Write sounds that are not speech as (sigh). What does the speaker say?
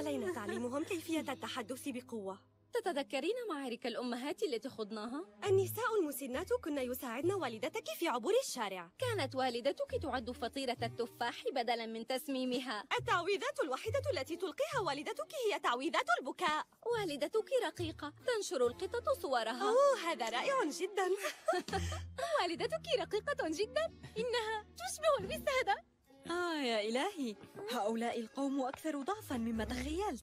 علينا تعليمهم كيفية التحدث بقوة. تتذكرين معارك الأمهات التي خضناها؟ النساء المسنات كن يساعدن والدتك في عبور الشارع. كانت والدتك تعد فطيرة التفاح بدلا من تسميمها. التعويذات الوحيدة التي تلقيها والدتك هي تعويذات البكاء. والدتك رقيقة تنشر القطط صورها. أوه هذا رائع جدا. (laughs) والدتك رقيقة جدا. إنها تشبه الوسادة إلهي. هؤلاء القوم أكثر ضعفا مما تخيلت.